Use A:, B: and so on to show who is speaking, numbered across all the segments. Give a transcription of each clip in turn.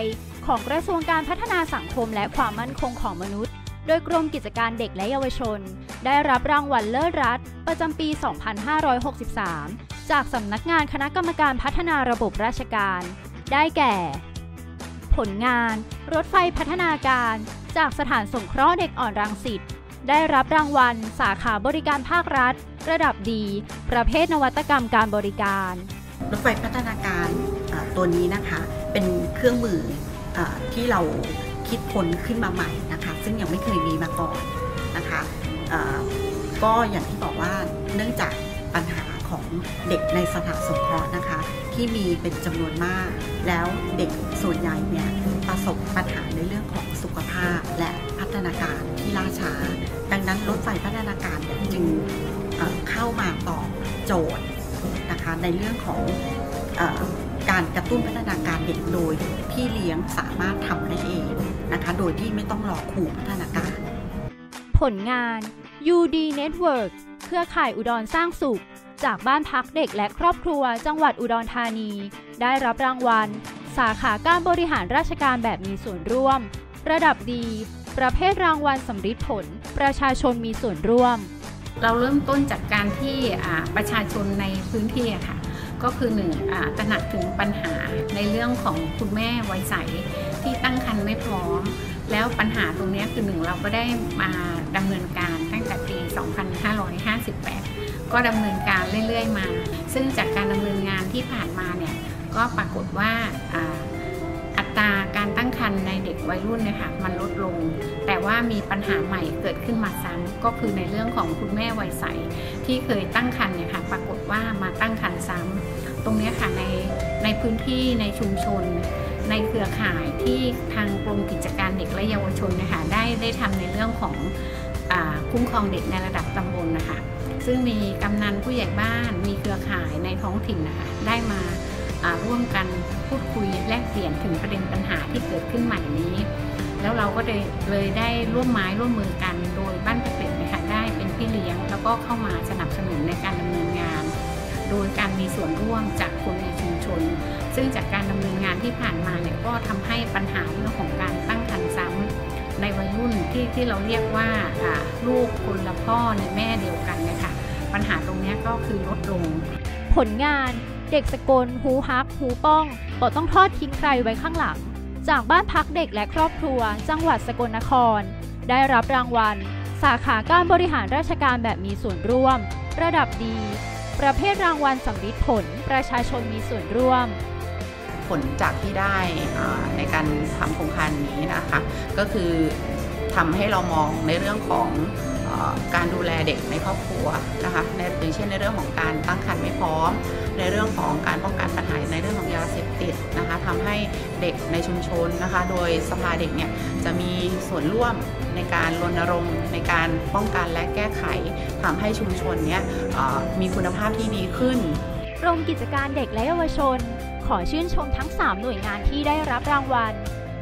A: ยของกระทรวงการพัฒนาสังคมและความมั่นคงของมนุษย์ โดยกรมกิจการเด็กและเยาวชน ได้รับรางวัลเลิศรัฐ ประจำปี 2563 จากสำนักงานคณะกรรมการพัฒนาระบบราชการ ได้แก่ ผลงาน รถไฟพัฒนาการ จากสถานสงเคราะห์เด็กอ่อนรังสิตได้รับรางวัล สาขาบริการภาครัฐ ระดับดี ประเภทนวัตกรรมการบริการ
B: รถไฟพัฒนาการ ตัวนี้นะคะเป็นเครื่องมืออที่เราคิดค้นขึ้นมาใหม่นะคะ ซึ่งยังไม่เคยมีมาก่อนนะคะก็อย่างที่บอกว่าเนื่องจากปัญหาของเด็กในสถานสงเคราะห์นะคะ ที่มีเป็นจำนวนมาก แล้วเด็กส่วนใหญ่เนี่ยประสบปัญหาในเรื่องของสุขภาพและพัฒนาการที่ล่าช้า ดังนั้นรถไฟพัฒนาการเนี่ยจึงเข้ามาตอบโจทย์นะคะในเรื่องของ การกระตุ้นพัฒนาการเด็กโดยพี่เลี้ยงสามารถทำได้เองนะคะ โดยที่ไม่ต้องรอครูพัฒนาการ
A: ผลงาน UD Network เครือข่ายอุดรสร้างสุข จากบ้านพักเด็กและครอบครัวจังหวัดอุดรธานี ได้รับรางวัล สาขาการบริหารราชการแบบมีส่วนร่วม ระดับดี ประเภทรางวัลสำริดผล ประชาชนมีส่วนร่วม
C: เราเริ่มต้นจากการที่อ่าประชาชนในพื้นที่อะค่ะ ก็คือหนึ่งตระหนักถึงปัญหาในเรื่องของคุณแม่วัยใสที่ตั้งครรภ์ไม่พร้อม แล้วปัญหาตรงนี้คือหนึ่งเราก็ได้มาดำเนินการตั้งแต่ปี 2558 ก็ดำเนินการเรื่อยๆมา ซึ่งจากการดำเนินงานที่ผ่านมาเนี่ยก็ปรากฏว่า ตราการตั้งครรภ์ในเด็กวัยรุ่นเนี่ยค่ะมันลดลง แต่ว่ามีปัญหาใหม่เกิดขึ้นมาซ้ำก็คือในเรื่องของคุณแม่วัยใสที่เคยตั้งครรภ์เนี่ยค่ะปรากฏว่ามาตั้งครรภ์ซ้ำตรงนี้ค่ะในในพื้นที่ในชุมชน ในเครือข่ายที่ทางกรมกิจการเด็กและเยาวชนเนะคะได้ได้ทำในเรื่องของอคุ้มครองเด็กในระดับตำบลนะคะซึ่งมีกำนันผู้ใหญ่บ้านมีเครือข่ายในท้องถิ่นนะคะได้มา ร่วมกันพูดคุยแลกเปลี่ยนถึงประเด็นปัญหาที่เกิดขึ้นใหม่นี้ แล้วเราก็เลยเลยได้ร่วมไม้ร่วมมือกันโดยบ้านเป็ดนะคะได้เป็นพี่เลี้ยง แล้วก็เข้ามาสนับสนุนในการดำเนินงาน โดยการมีส่วนร่วมจากคนในชุมชน ซึ่งจากการดำเนินงานที่ผ่านมาเนี่ยก็ทำให้ปัญหาเรื่องของการตั้งครรภ์ซ้ำในวัยรุ่นที่ที่เราเรียกว่าลูกคนละพ่อในแม่เดียวกันเนี่ยค่ะปัญหาตรงนี้ก็คือลดลง
A: ผลงาน เด็กสกลหูฮัก หูป้องบ่ต้องทอดทิ้งใครไว้ข้างหลัง จากบ้านพักเด็กและครอบครัว จังหวัดสกลนคร ได้รับรางวัล สาขาการบริหารราชการแบบมีส่วนร่วม ระดับดี ประเภทรางวัลสำริดผล ประชาชนมีส่วนร่วม
D: ผลจากที่ได้ในการทำโครงการนี้นะคะ ก็คือทำให้เรามองในเรื่องของ การดูแลเด็กในครอบครัวนะคะในอย่างเช่นในเรื่องของการตั้งครรภ์ไม่พร้อม ในเรื่องของการป้องกันปัญหาในเรื่องของยาเสพติดนะคะทำให้เด็กในชุมชนนะคะ โดยสภาเด็กเนี่ยจะมีส่วนร่วมในการรณรงค์ในการป้องกันและแก้ไขทำให้ชุมชนเนี้ยมีคุณภาพที่ดีขึ้น
A: กรมกิจการเด็กและเยาวชน ขอชื่นชมทั้ง 3 หน่วยงานที่ได้รับรางวัล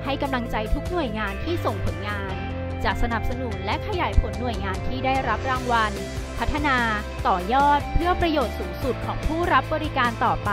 A: ให้กำลังใจทุกหน่วยงานที่ส่งผลงาน จะสนับสนุนและขยายผลหน่วยงานที่ได้รับรางวัล พัฒนา ต่อยอดเพื่อประโยชน์สูงสุดของผู้รับบริการต่อไป